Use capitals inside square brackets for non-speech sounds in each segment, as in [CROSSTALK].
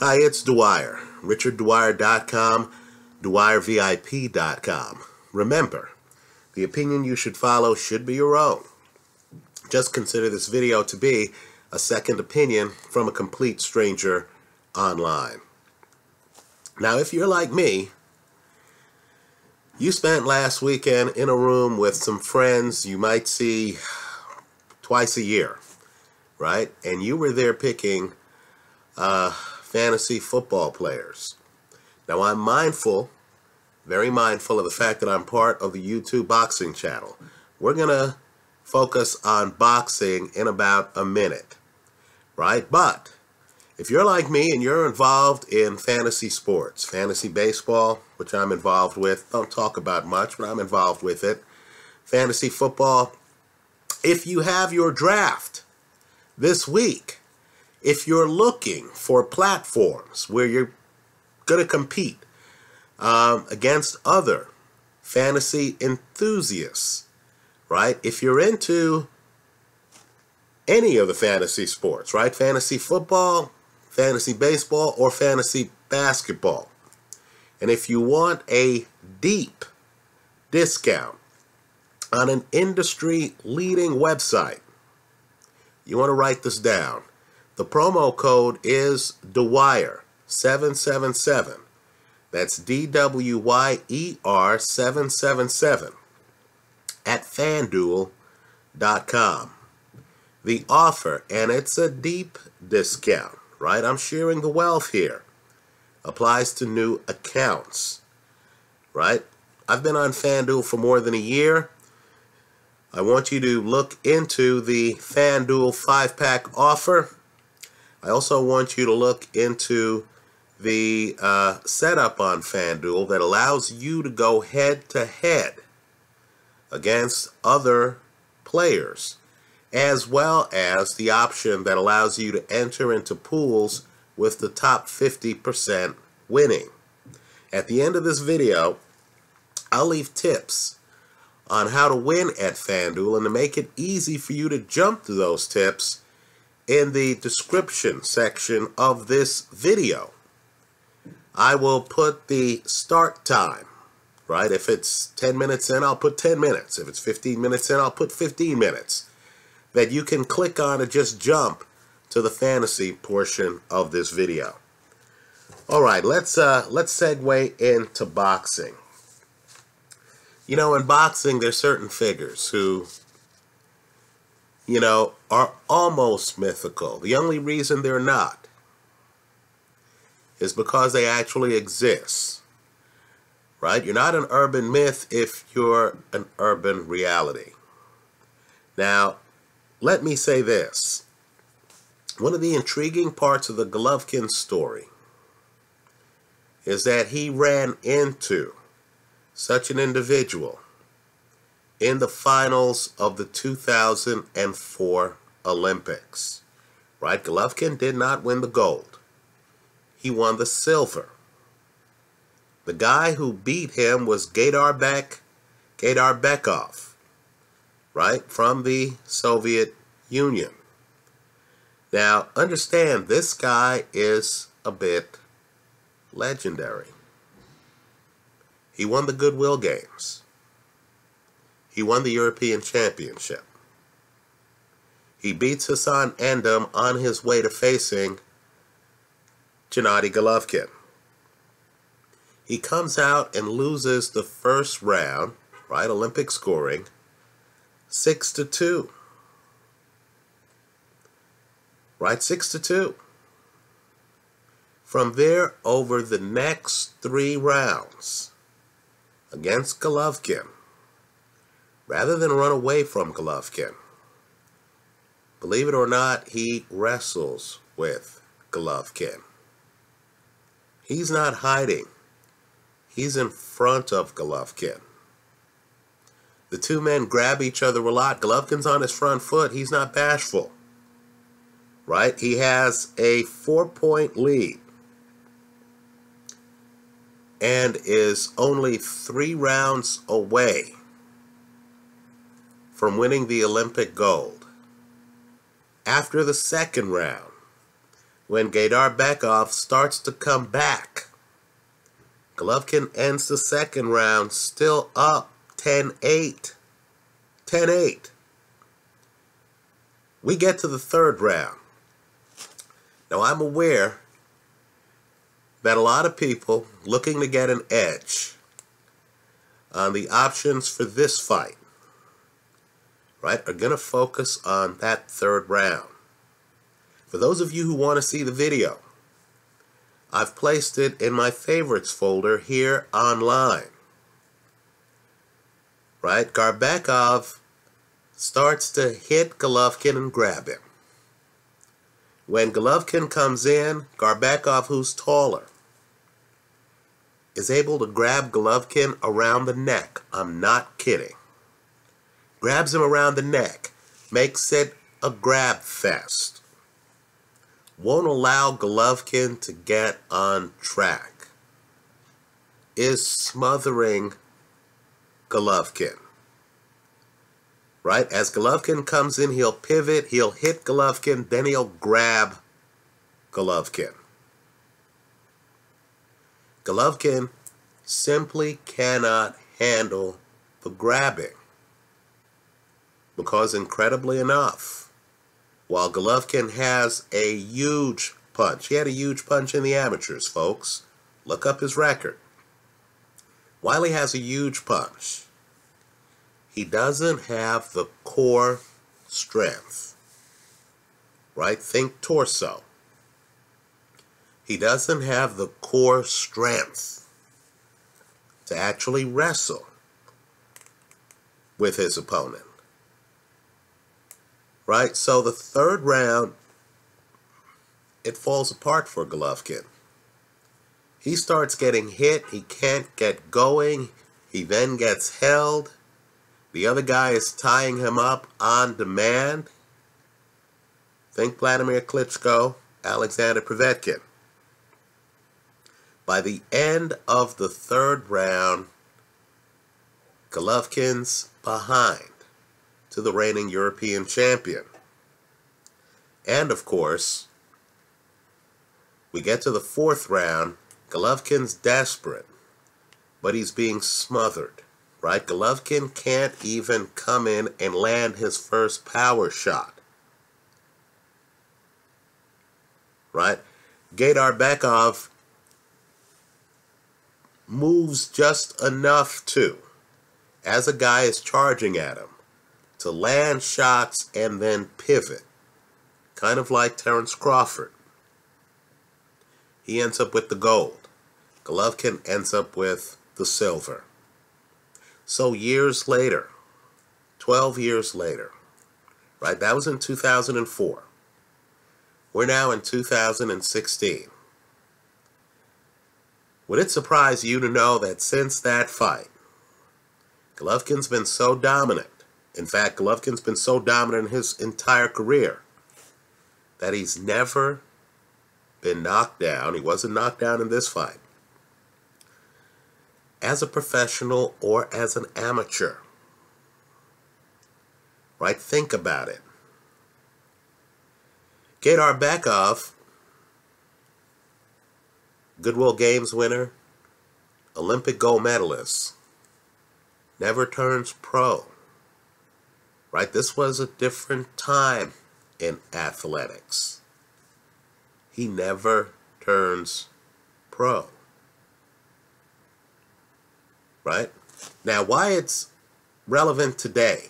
Hi, it's Dwyer. RichardDwyer.com, DwyerVIP.com. Remember, the opinion you should follow should be your own. Just consider this video to be a second opinion from a complete stranger online. Now, if you're like me, you spent last weekend in a room with some friends you might see twice a year, right? And you were there picking uh, fantasy football players. Now, I'm mindful, very mindful of the fact that I'm part of the YouTube boxing channel. We're going to focus on boxing in about a minute, right? But if you're like me and you're involved in fantasy sports, fantasy baseball, which I'm involved with, don't talk about much, but I'm involved with it, fantasy football, if you have your draft this week, if you're looking for platforms where you're going to compete um, against other fantasy enthusiasts, right? If you're into any of the fantasy sports, right? Fantasy football, fantasy baseball, or fantasy basketball. And if you want a deep discount on an industry leading website, you want to write this down. The promo code is DWYER777. That's D-W-Y-E-R 777 at FanDuel.com. The offer, and it's a deep discount, right? I'm sharing the wealth here. Applies to new accounts, right? I've been on FanDuel for more than a year. I want you to look into the FanDuel 5-pack offer. I also want you to look into the uh, setup on FanDuel that allows you to go head to head against other players, as well as the option that allows you to enter into pools with the top 50% winning. At the end of this video, I'll leave tips on how to win at FanDuel and to make it easy for you to jump to those tips in the description section of this video. I will put the start time, right? If it's 10 minutes in, I'll put 10 minutes. If it's 15 minutes in, I'll put 15 minutes. That you can click on and just jump to the fantasy portion of this video. All right, let's uh, let's segue into boxing. You know, in boxing, there's certain figures who you know, are almost mythical. The only reason they're not is because they actually exist. Right? You're not an urban myth if you're an urban reality. Now, let me say this. One of the intriguing parts of the Golovkin story is that he ran into such an individual in the finals of the 2004 Olympics. Right? Golovkin did not win the gold. He won the silver. The guy who beat him was Gaidar Bek, Gaydarbekov, right, from the Soviet Union. Now, understand, this guy is a bit legendary. He won the Goodwill Games. He won the European Championship. He beats Hassan N'Dam on his way to facing Gennady Golovkin. He comes out and loses the first round, right, Olympic scoring, 6 to 2. Right, 6 to 2. From there, over the next three rounds against Golovkin, rather than run away from Golovkin. Believe it or not, he wrestles with Golovkin. He's not hiding. He's in front of Golovkin. The two men grab each other a lot. Golovkin's on his front foot. He's not bashful. Right? He has a four-point lead and is only three rounds away from winning the Olympic gold. After the second round, when Gaydarbekov starts to come back. Golovkin ends the second round still up 10-8. 10-8. We get to the third round. Now I'm aware that a lot of people looking to get an edge on the options for this fight, right, are going to focus on that third round. For those of you who want to see the video, I've placed it in my favorites folder here online. Right? Garbekov starts to hit Golovkin and grab him. When Golovkin comes in, Garbekov, who's taller, is able to grab Golovkin around the neck. I'm not kidding. Grabs him around the neck, makes it a grab fest. Won't allow Golovkin to get on track. Is smothering Golovkin right? As Golovkin comes in, he'll pivot, he'll hit Golovkin, then he'll grab Golovkin. Golovkin simply cannot handle the grabbing because incredibly enough, while Golovkin has a huge punch, he had a huge punch in the amateurs, folks. Look up his record. While he has a huge punch, he doesn't have the core strength. Right? Think torso. He doesn't have the core strength to actually wrestle with his opponent. Right? So the third round, it falls apart for Golovkin. He starts getting hit. He can't get going. He then gets held. The other guy is tying him up on demand. Think Vladimir Klitschko, Alexander Povetkin. By the end of the third round, Golovkin's behind to the reigning European champion. And of course, we get to the fourth round. Golovkin's desperate, but he's being smothered right? Golovkin can't even come in and land his first power shot. Right? Gaydarbekov moves just enough to, as a guy is charging at him, to land shots and then pivot. Kind of like Terence Crawford. He ends up with the gold. Golovkin ends up with the silver. So years later, 12 years later, right? That was in 2004. We're now in 2016. Would it surprise you to know that since that fight, Golovkin's been so dominant, in fact, Golovkin's been so dominant in his entire career, that he's never been knocked down. He wasn't knocked down in this fight as a professional or as an amateur. Right? Think about it. Gaydarbekov, Goodwill Games winner, Olympic gold medalist, never turns pro. Right? This was a different time in athletics. He never turns pro right? Now, why it's relevant today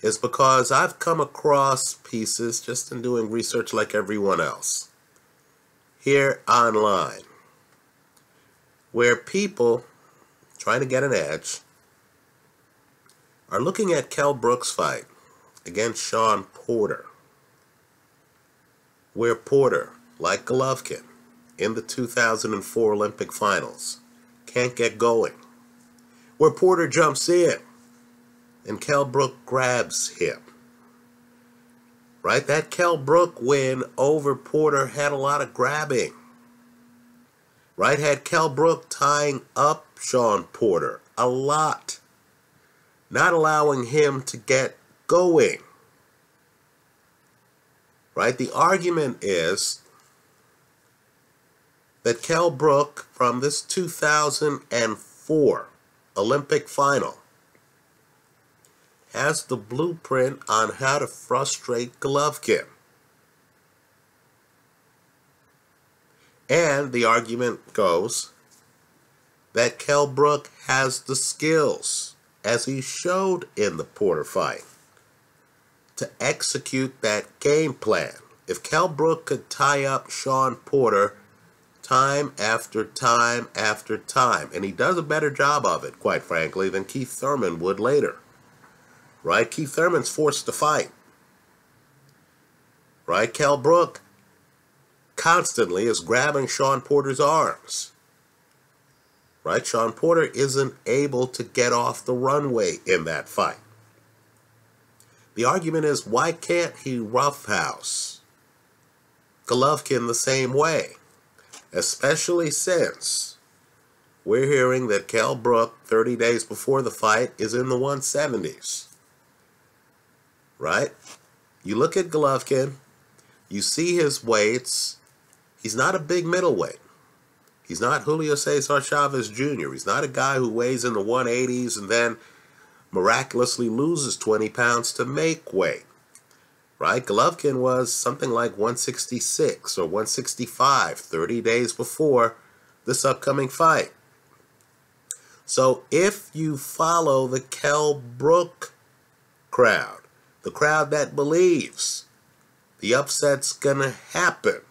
is because I've come across pieces just in doing research like everyone else here online where people trying to get an edge are looking at Kell Brook's fight against Shawn Porter where Porter, like Golovkin, in the 2004 Olympic finals, can't get going. Where Porter jumps in and Kell Brook grabs him. Right? That Kell Brook win over Porter had a lot of grabbing. Right? Had Kell Brook tying up Shawn Porter a lot. Not allowing him to get going. Right? The argument is that Kell Brook from this 2004 Olympic final has the blueprint on how to frustrate Golovkin. And the argument goes that Kell Brook has the skills, as he showed in the Porter fight, to execute that game plan. If Kell Brook could tie up Shawn Porter time after time after time, and he does a better job of it, quite frankly, than Keith Thurman would later. Right? Keith Thurman's forced to fight. Right? Kell Brook constantly is grabbing Shawn Porter's arms. Right? Shawn Porter isn't able to get off the runway in that fight. The argument is why can't he roughhouse Golovkin the same way? Especially since we're hearing that Kell Brook, 30 days before the fight, is in the 170s. Right? You look at Golovkin, you see his weights, He's not a big middleweight. He's not Julio Cesar Chavez Jr. He's not a guy who weighs in the 180s and then miraculously loses 20 pounds to make weight. Right? Golovkin was something like 166 or 165 30 days before this upcoming fight. So if you follow the Kell Brook crowd, the crowd that believes the upset's going to happen,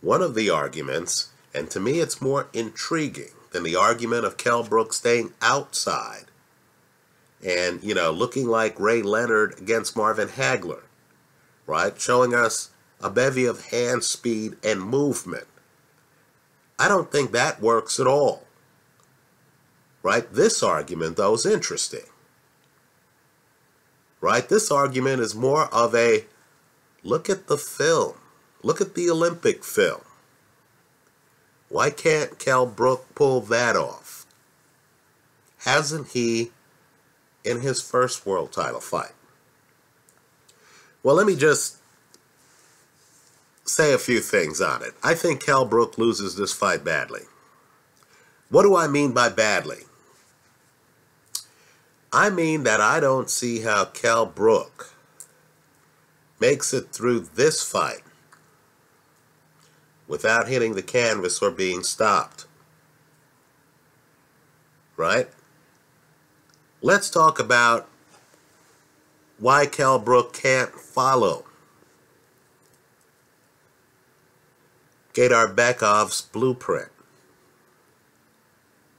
one of the arguments, and to me it's more intriguing than the argument of Kell Brooks staying outside and, you know, looking like Ray Leonard against Marvin Hagler, right? Showing us a bevy of hand speed and movement. I don't think that works at all. Right? This argument, though, is interesting. Right? This argument is more of a look at the film. Look at the Olympic film. Why can't Kell Brook pull that off? Hasn't he in his first world title fight? Well, let me just say a few things on it. I think Kell Brook loses this fight badly. What do I mean by badly? I mean that I don't see how Kell Brook makes it through this fight without hitting the canvas or being stopped. Right? Let's talk about why Kell Brook can't follow Gaydarbekov's blueprint.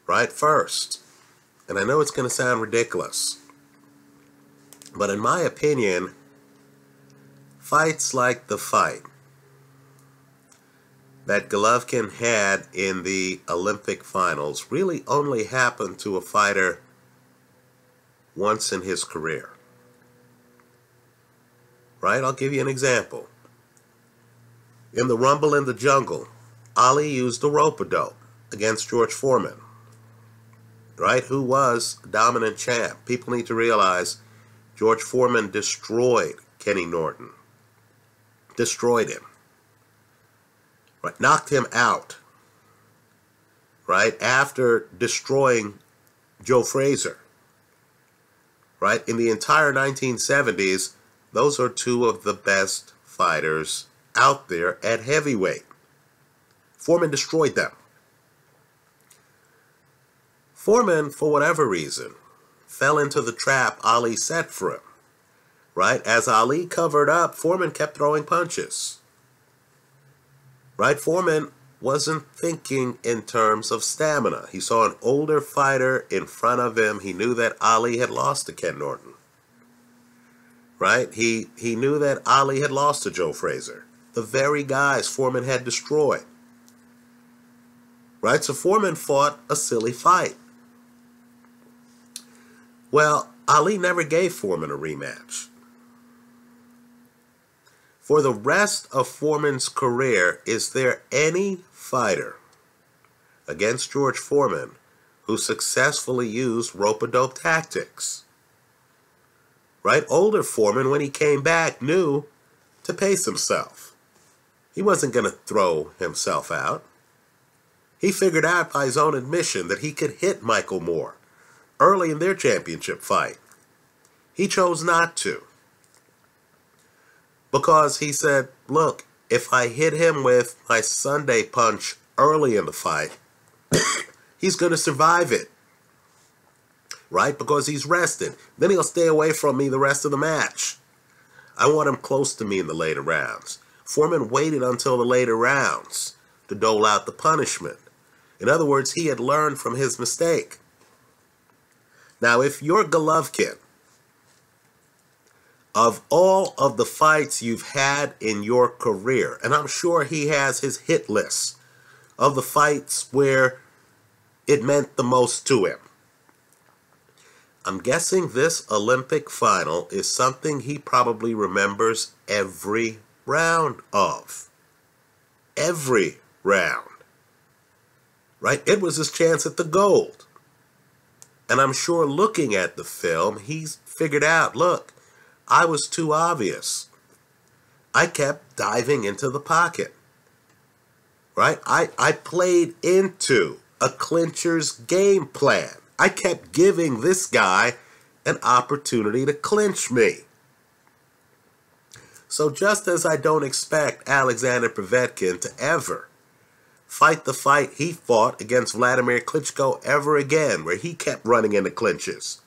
Right first, and I know it's going to sound ridiculous, but in my opinion, fights like the fight that Golovkin had in the Olympic finals really only happened to a fighter once in his career. Right? I'll give you an example. In the Rumble in the Jungle, Ali used the rope-a-dope against George Foreman. Right? Who was dominant champ. People need to realize George Foreman destroyed Kenny Norton. Destroyed him right, knocked him out, right, after destroying Joe Frazier, right? In the entire 1970s, those are two of the best fighters out there at heavyweight. Foreman destroyed them. Foreman, for whatever reason, fell into the trap Ali set for him. Right? As Ali covered up, Foreman kept throwing punches. Right? Foreman wasn't thinking in terms of stamina. He saw an older fighter in front of him. He knew that Ali had lost to Ken Norton. Right? He he knew that Ali had lost to Joe Frazier. The very guys Foreman had destroyed. Right? So Foreman fought a silly fight. Well, Ali never gave Foreman a rematch. For the rest of Foreman's career, is there any fighter against George Foreman who successfully used rope-a-dope tactics? Right? Older Foreman, when he came back, knew to pace himself. He wasn't going to throw himself out. He figured out by his own admission that he could hit Michael Moorer early in their championship fight. He chose not to. Because he said, look, if I hit him with my Sunday punch early in the fight, [COUGHS] he's going to survive it. Right? Because he's rested. Then he'll stay away from me the rest of the match. I want him close to me in the later rounds. Foreman waited until the later rounds to dole out the punishment. In other words, he had learned from his mistake. Now, if you're Golovkin, of all of the fights you've had in your career, and I'm sure he has his hit list of the fights where it meant the most to him. I'm guessing this Olympic final is something he probably remembers every round of. Every round. Right? It was his chance at the gold. And I'm sure looking at the film, he's figured out look, I was too obvious. I kept diving into the pocket. Right? I, I played into a clincher's game plan. I kept giving this guy an opportunity to clinch me. So just as I don't expect Alexander Povetkin to ever fight the fight he fought against Vladimir Klitschko ever again, where he kept running into clinches,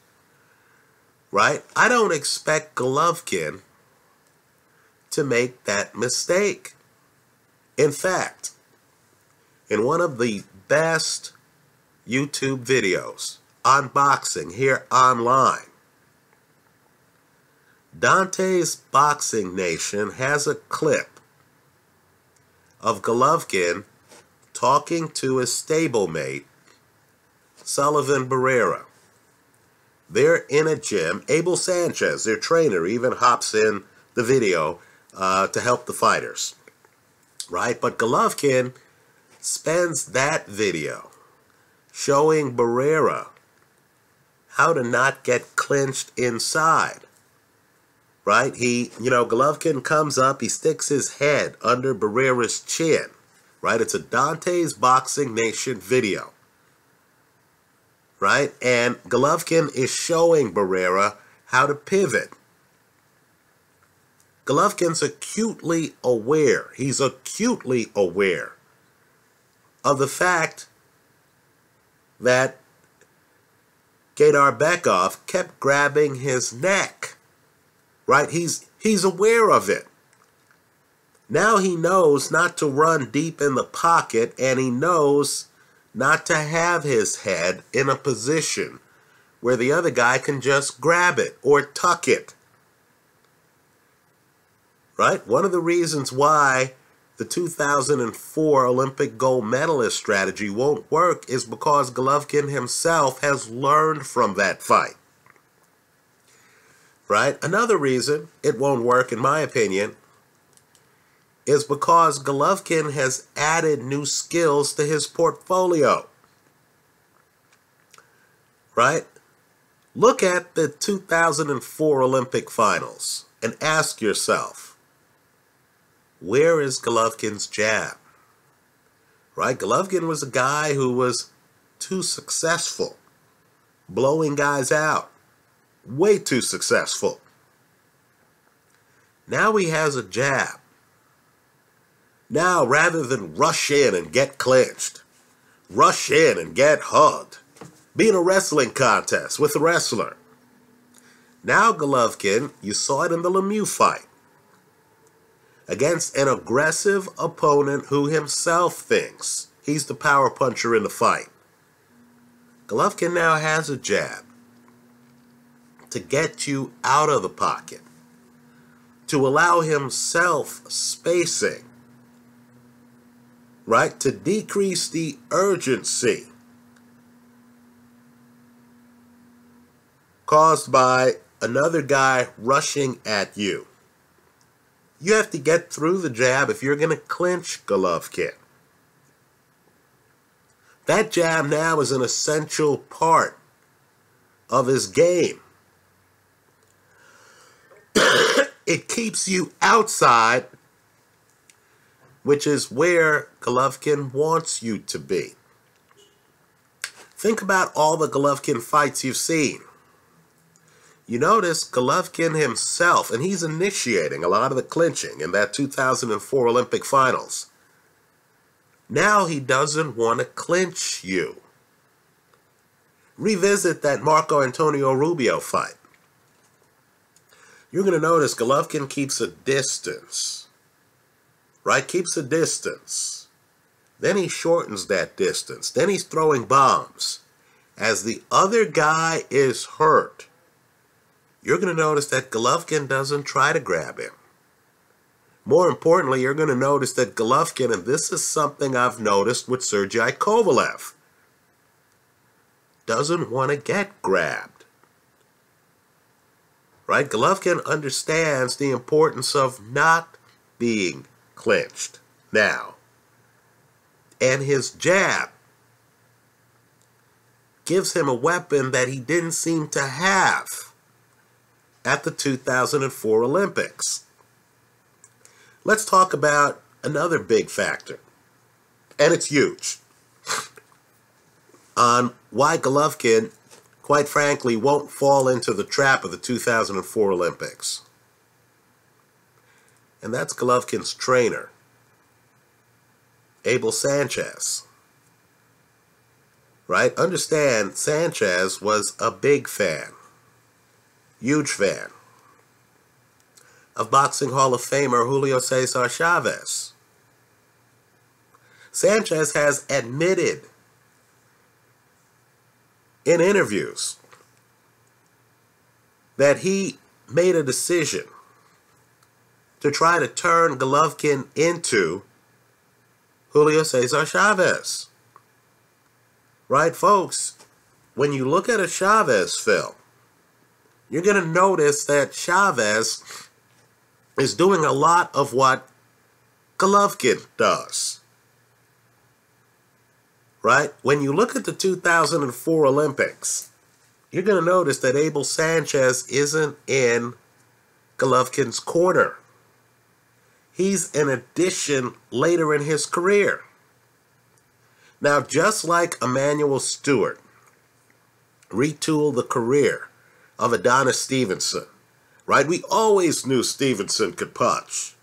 right? I don't expect Golovkin to make that mistake. In fact, in one of the best YouTube videos on boxing here online, Dante's Boxing Nation has a clip of Golovkin talking to his stablemate, Sullivan Barrera. They're in a gym. Abel Sanchez, their trainer, even hops in the video uh, to help the fighters. Right? But Golovkin spends that video showing Barrera how to not get clinched inside right? He, you know, Golovkin comes up, he sticks his head under Barrera's chin, right? It's a Dante's Boxing Nation video, right? And Golovkin is showing Barrera how to pivot. Golovkin's acutely aware, he's acutely aware of the fact that Gaydarbekov kept grabbing his neck right? He's he's aware of it. Now he knows not to run deep in the pocket and he knows not to have his head in a position where the other guy can just grab it or tuck it. Right? One of the reasons why the 2004 Olympic gold medalist strategy won't work is because Golovkin himself has learned from that fight right? Another reason it won't work, in my opinion, is because Golovkin has added new skills to his portfolio. Right? Look at the 2004 Olympic finals and ask yourself, where is Golovkin's jab? Right? Golovkin was a guy who was too successful, blowing guys out way too successful. Now he has a jab. Now, rather than rush in and get clinched, rush in and get hugged, be in a wrestling contest with a wrestler. Now, Golovkin, you saw it in the Lemieux fight, against an aggressive opponent who himself thinks he's the power puncher in the fight. Golovkin now has a jab to get you out of the pocket, to allow himself spacing, right? To decrease the urgency caused by another guy rushing at you. You have to get through the jab if you're going to clinch Golovkin. That jab now is an essential part of his game. [COUGHS] It keeps you outside, which is where Golovkin wants you to be. Think about all the Golovkin fights you've seen. You notice Golovkin himself, and he's initiating a lot of the clinching in that 2004 Olympic finals. Now he doesn't want to clinch you. Revisit that Marco Antonio Rubio fight. You're going to notice Golovkin keeps a distance, right? Keeps a distance. Then he shortens that distance. Then he's throwing bombs. As the other guy is hurt, you're going to notice that Golovkin doesn't try to grab him. More importantly, you're going to notice that Golovkin, and this is something I've noticed with Sergey Kovalev, doesn't want to get grabbed. Right? Golovkin understands the importance of not being clinched now. And his jab gives him a weapon that he didn't seem to have at the 2004 Olympics. Let's talk about another big factor, and it's huge, [LAUGHS] on why Golovkin, quite frankly, won't fall into the trap of the 2004 Olympics. And that's Golovkin's trainer, Abel Sanchez. Right? Understand, Sanchez was a big fan, huge fan of Boxing Hall of Famer Julio Cesar Chavez. Sanchez has admitted in interviews that he made a decision to try to turn Golovkin into Julio Cesar Chavez. Right, folks? When you look at a Chavez film, you're going to notice that Chavez is doing a lot of what Golovkin does. Right? When you look at the 2004 Olympics, you're going to notice that Abel Sanchez isn't in Golovkin's corner. He's an addition later in his career. Now, just like Emanuel Steward retooled the career of Adonis Stevenson, right? We always knew Stevenson could punch.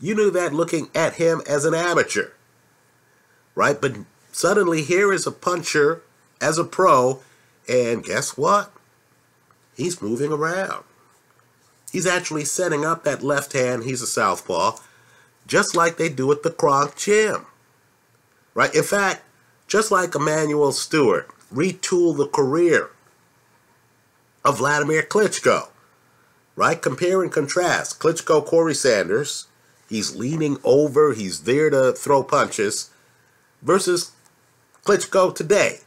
You knew that looking at him as an amateur, right? But suddenly here is a puncher as a pro, and guess what? He's moving around. He's actually setting up that left hand. He's a southpaw, just like they do at the Kronk Gym, right? In fact, just like Emanuel Steward retooled the career of Vladimir Klitschko right? Compare and contrast. Klitschko, Corrie Sanders, he's leaning over, he's there to throw punches, versus Klitschko today,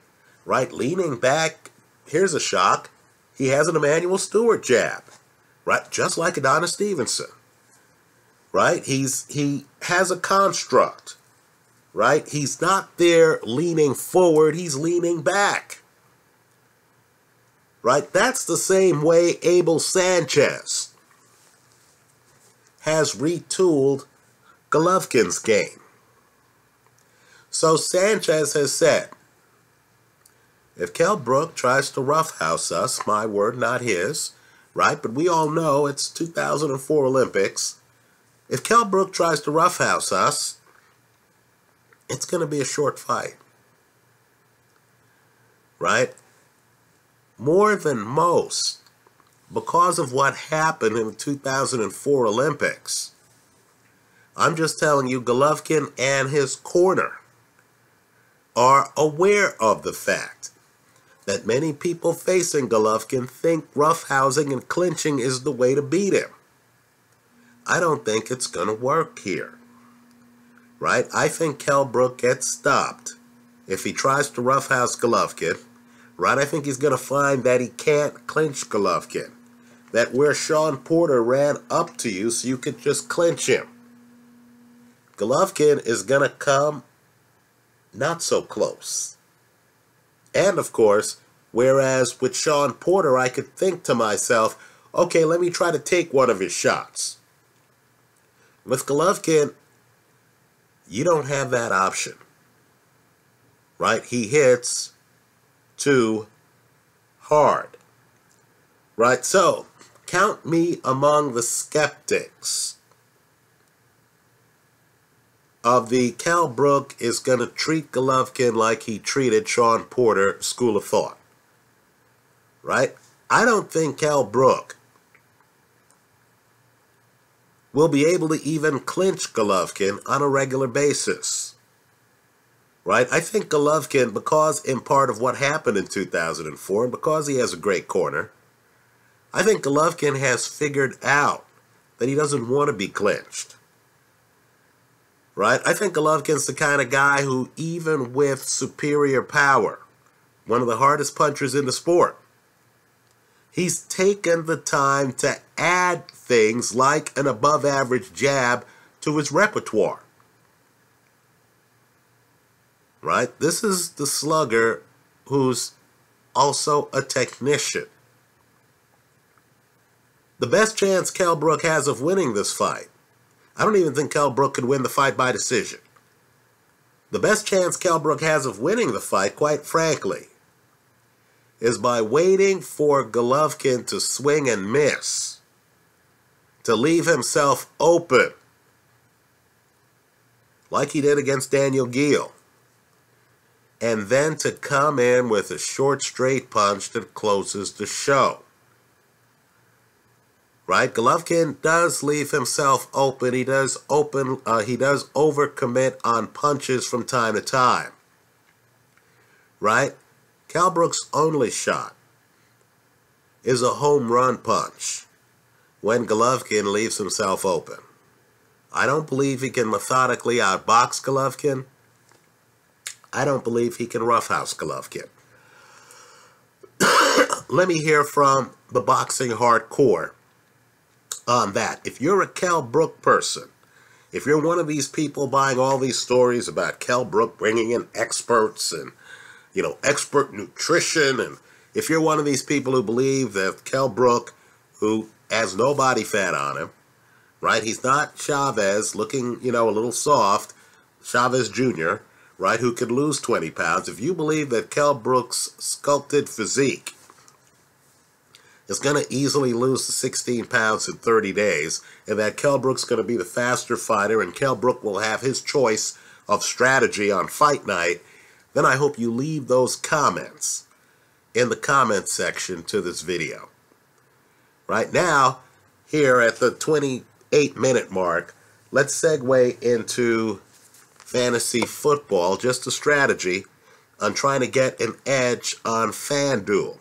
right? Leaning back, here's a shock. He has an Emanuel Steward jab, right? Just like Adonis Stevenson, right? He's he has a construct, right? He's not there leaning forward, he's leaning back right? That's the same way Abel Sanchez has retooled Golovkin's game. So Sanchez has said, if Kell Brook tries to roughhouse us, my word, not his, right? But we all know it's 2004 Olympics. If Kell Brook tries to roughhouse us, it's going to be a short fight. Right? more than most because of what happened in the 2004 Olympics. I'm just telling you, Golovkin and his corner are aware of the fact that many people facing Golovkin think roughhousing and clinching is the way to beat him. I don't think it's going to work here. Right? I think Kell Brook gets stopped if he tries to roughhouse Golovkin right? I think he's going to find that he can't clinch Golovkin. That where Shawn Porter ran up to you so you could just clinch him. Golovkin is going to come not so close. And of course, whereas with Shawn Porter, I could think to myself, okay, let me try to take one of his shots. With Golovkin, you don't have that option. Right? He hits too hard. Right? So, count me among the skeptics of the Kell Brook is going to treat Golovkin like he treated Shawn Porter School of Thought. Right? I don't think Kell Brook will be able to even clinch Golovkin on a regular basis. Right? I think Golovkin, because in part of what happened in 2004, and because he has a great corner, I think Golovkin has figured out that he doesn't want to be clinched. Right? I think Golovkin's the kind of guy who, even with superior power, one of the hardest punchers in the sport, he's taken the time to add things like an above average jab to his repertoire. Right? This is the slugger who's also a technician. The best chance Kell Brook has of winning this fight, I don't even think Kell Brook could win the fight by decision. The best chance Kell Brook has of winning the fight, quite frankly, is by waiting for Golovkin to swing and miss, to leave himself open, like he did against Daniel Geale, and then to come in with a short straight punch that closes the show. Right? Golovkin does leave himself open. He does open. Uh, he does overcommit on punches from time to time. Right? Kell Brook's only shot is a home run punch when Golovkin leaves himself open. I don't believe he can methodically outbox Golovkin. I don't believe he can roughhouse Golovkin. [COUGHS] Let me hear from the boxing hardcore on that. If you're a Kell Brook person, if you're one of these people buying all these stories about Kell Brook bringing in experts and you know, expert nutrition. And if you're one of these people who believe that Kell Brook, who has no body fat on him, right? He's not Chavez looking, you know, a little soft, Chavez Jr., right, who could lose 20 pounds. If you believe that Kell Brook's sculpted physique is going to easily lose the 16 pounds in 30 days, and that Kell Brook's going to be the faster fighter, and Kell Brook will have his choice of strategy on fight night, then I hope you leave those comments in the comments section to this video. Right now, here at the 28 minute mark, let's segue into fantasy football, just a strategy on trying to get an edge on FanDuel.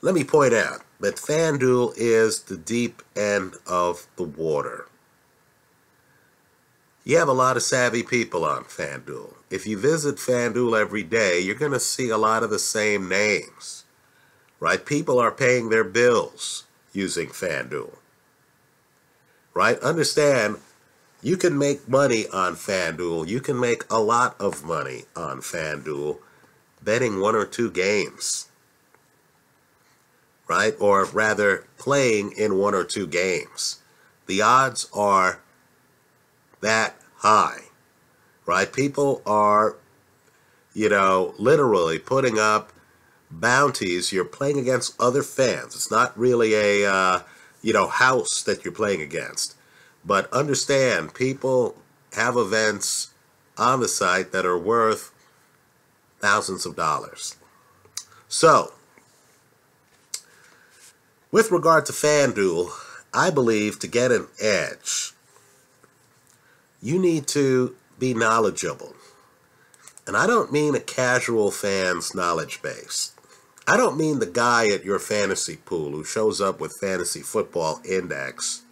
Let me point out that FanDuel is the deep end of the water. You have a lot of savvy people on FanDuel. If you visit FanDuel every day, you're going to see a lot of the same names, right? People are paying their bills using FanDuel, right? Understand, you can make money on FanDuel. You can make a lot of money on FanDuel betting one or two games, right? Or rather, playing in one or two games. The odds are that high, right? People are, you know, literally putting up bounties. You're playing against other fans. It's not really a, uh, you know, house that you're playing against. But understand, people have events on the site that are worth thousands of dollars. So, with regard to FanDuel, I believe to get an edge, you need to be knowledgeable. And I don't mean a casual fan's knowledge base. I don't mean the guy at your fantasy pool who shows up with Fantasy Football Index,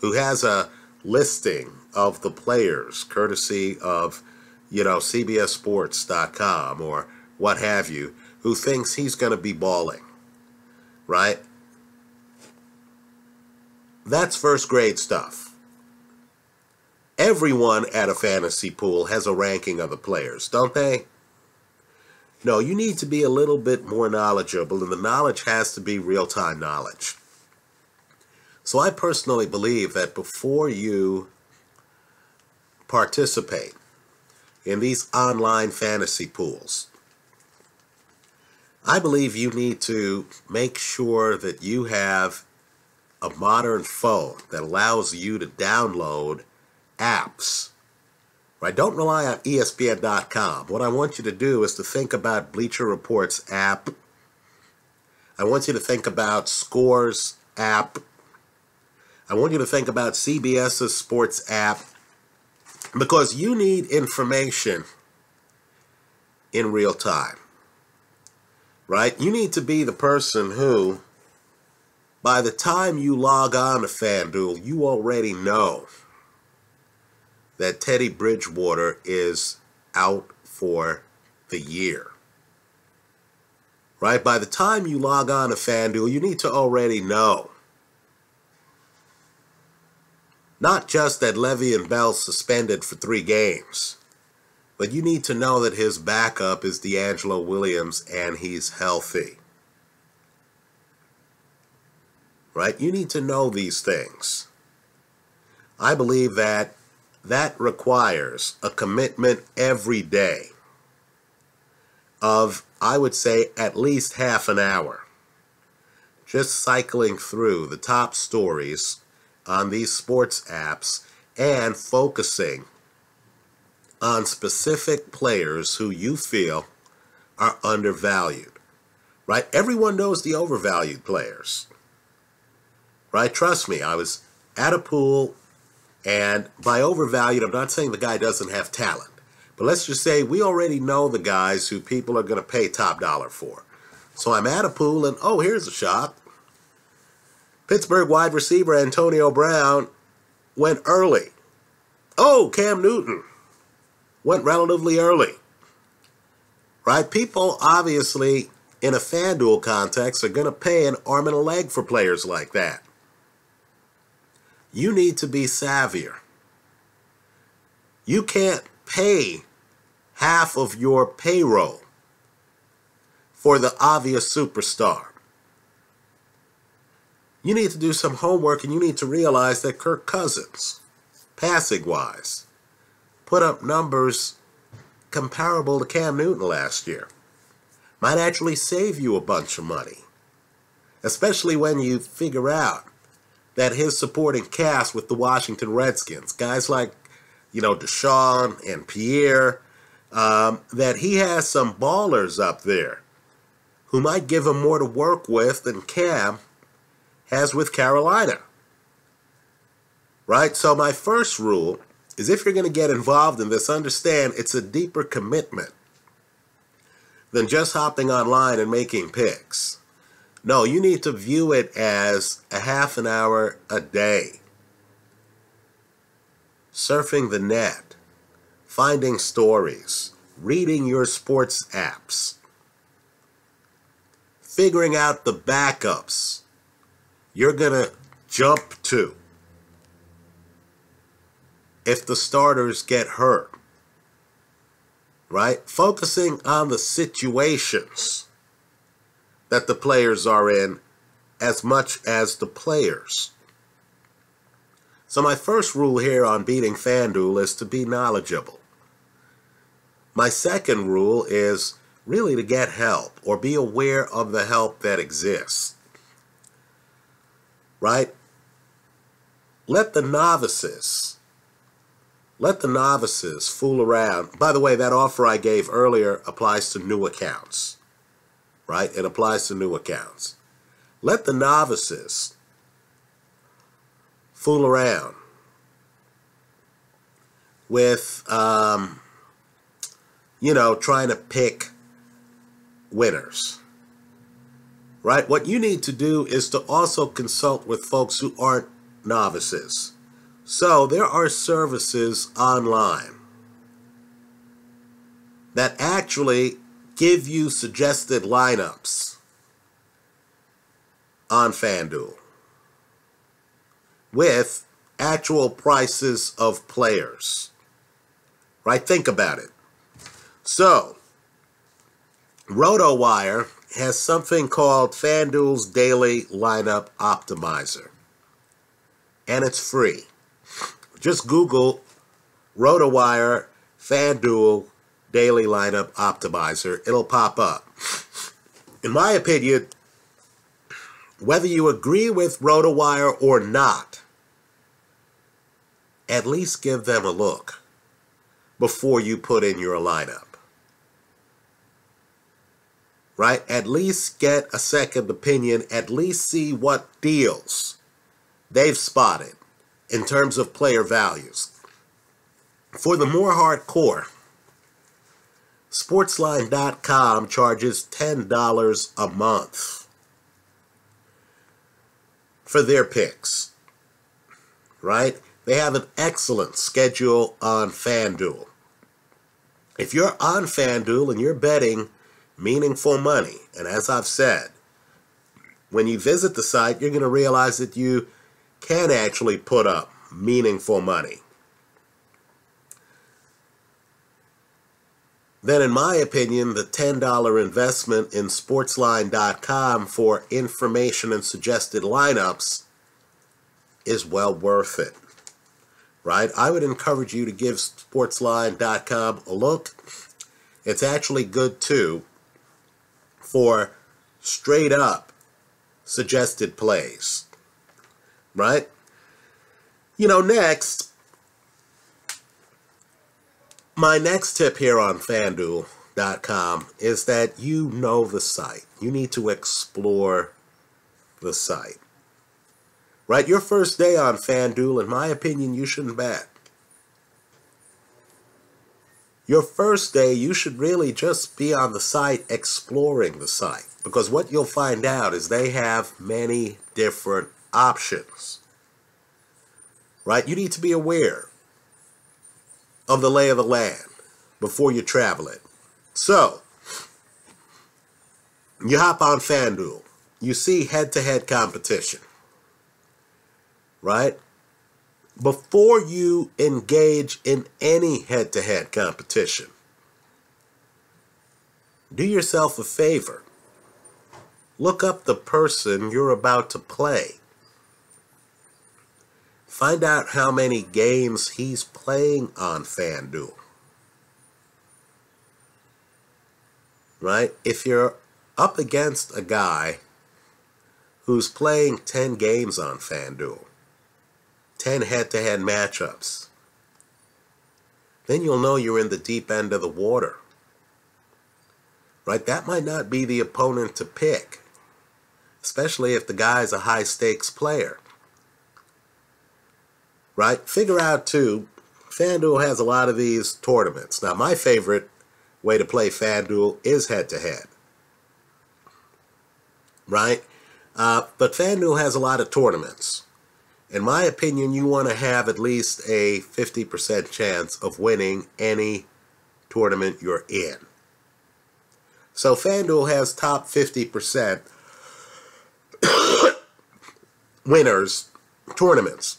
who has a listing of the players courtesy of, you know, CBSSports.com or what have you, who thinks he's going to be balling, right? That's first grade stuff everyone at a fantasy pool has a ranking of the players, don't they? No, you need to be a little bit more knowledgeable, and the knowledge has to be real time knowledge. So I personally believe that before you participate in these online fantasy pools, I believe you need to make sure that you have a modern phone that allows you to download apps. Right? Don't rely on ESPN.com. What I want you to do is to think about Bleacher Report's app. I want you to think about Scores app. I want you to think about CBS's sports app because you need information in real time. Right? You need to be the person who by the time you log on to FanDuel, you already know that Teddy Bridgewater is out for the year. Right? By the time you log on to FanDuel, you need to already know not just that Le'Veon Bell suspended for three games, but you need to know that his backup is DeAngelo Williams and he's healthy right? You need to know these things. I believe that that requires a commitment every day of, I would say, at least half an hour. Just cycling through the top stories on these sports apps and focusing on specific players who you feel are undervalued. Right? Everyone knows the overvalued players right? Trust me, I was at a pool, and by overvalued, I'm not saying the guy doesn't have talent, but let's just say we already know the guys who people are going to pay top dollar for. So I'm at a pool, and oh, here's a shot. Pittsburgh wide receiver Antonio Brown went early. Oh, Cam Newton went relatively early. Right? People obviously in a FanDuel context are going to pay an arm and a leg for players like that you need to be savvier. You can't pay half of your payroll for the obvious superstar. You need to do some homework and you need to realize that Kirk Cousins, passing wise, put up numbers comparable to Cam Newton last year. Might actually save you a bunch of money, especially when you figure out that his supporting cast with the Washington Redskins, guys like, you know, DeSean and Pierre, um, that he has some ballers up there who might give him more to work with than Cam has with Carolina. Right? So, my first rule is if you're going to get involved in this, understand it's a deeper commitment than just hopping online and making picks. No, you need to view it as a half an hour a day. Surfing the net, finding stories, reading your sports apps, figuring out the backups you're going to jump to if the starters get hurt. Right? Focusing on the situations that the players are in as much as the players. So my first rule here on beating FanDuel is to be knowledgeable. My second rule is really to get help or be aware of the help that exists. Right? Let the novices, let the novices fool around. By the way, that offer I gave earlier applies to new accounts right? It applies to new accounts. Let the novices fool around with, um, you know, trying to pick winners. Right? What you need to do is to also consult with folks who aren't novices. So there are services online that actually give you suggested lineups on FanDuel with actual prices of players. Right? Think about it. So, RotoWire has something called FanDuel's Daily Lineup Optimizer. and it's free. Just Google RotoWire FanDuel Daily Lineup Optimizer. It'll pop up. In my opinion, whether you agree with RotoWire or not, at least give them a look before you put in your lineup. Right? At least get a second opinion, at least see what deals they've spotted in terms of player values. For the more hardcore, Sportsline.com charges $10 a month for their picks. Right? They have an excellent schedule on FanDuel. If you're on FanDuel and you're betting meaningful money, and as I've said, when you visit the site, you're going to realize that you can actually put up meaningful money. Then, in my opinion, the $10 investment in sportsline.com for information and suggested lineups is well worth it right? I would encourage you to give sportsline.com a look. It's actually good too for straight up suggested plays, right? You know, next, my next tip here on FanDuel.com is that you know the site. You need to explore the site. Right? Your first day on FanDuel, in my opinion, you shouldn't bet. Your first day, you should really just be on the site exploring the site. Because what you'll find out is they have many different options. Right? You need to be aware of the lay of the land before you travel it. So, you hop on FanDuel. You see head-to-head competition right? Before you engage in any head to head competition, do yourself a favor. Look up the person you're about to play. Find out how many games he's playing on FanDuel. Right? If you're up against a guy who's playing 10 games on FanDuel, 10 head-to-head matchups. Then you'll know you're in the deep end of the water. Right? That might not be the opponent to pick, especially if the guy's a high-stakes player. Right? Figure out, too, FanDuel has a lot of these tournaments. Now, my favorite way to play FanDuel is head-to-head. Right? Uh, but FanDuel has a lot of tournaments in my opinion, you want to have at least a 50% chance of winning any tournament you're in. So FanDuel has top 50% [COUGHS] winners tournaments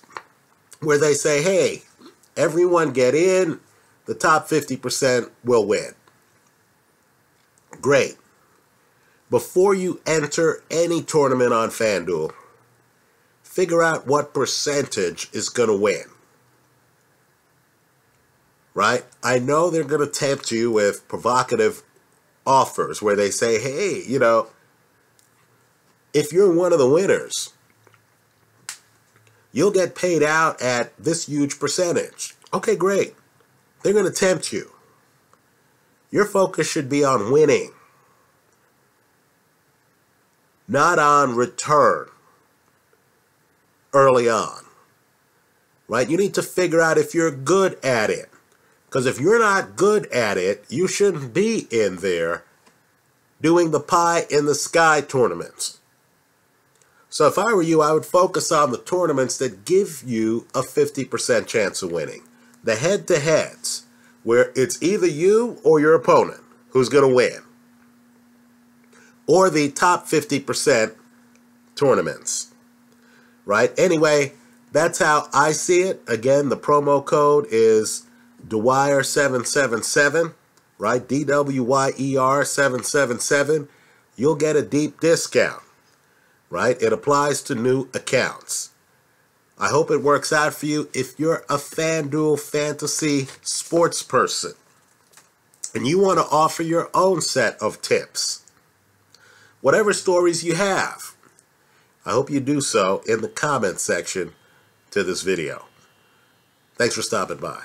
where they say, hey, everyone get in, the top 50% will win. Great. Before you enter any tournament on FanDuel, figure out what percentage is going to win. Right? I know they're going to tempt you with provocative offers where they say, hey, you know, if you're one of the winners, you'll get paid out at this huge percentage. Okay, great. They're going to tempt you. Your focus should be on winning, not on return early on. Right? You need to figure out if you're good at it. Because if you're not good at it, you shouldn't be in there doing the pie in the sky tournaments. So if I were you, I would focus on the tournaments that give you a 50% chance of winning. The head-to-heads, where it's either you or your opponent who's going to win. Or the top 50% tournaments right? Anyway, that's how I see it. Again, the promo code is Dwyer777, right? D-W-Y-E-R 777. You'll get a deep discount, right? It applies to new accounts. I hope it works out for you if you're a FanDuel fantasy sports person and you want to offer your own set of tips. Whatever stories you have, I hope you do so in the comment section to this video. Thanks for stopping by.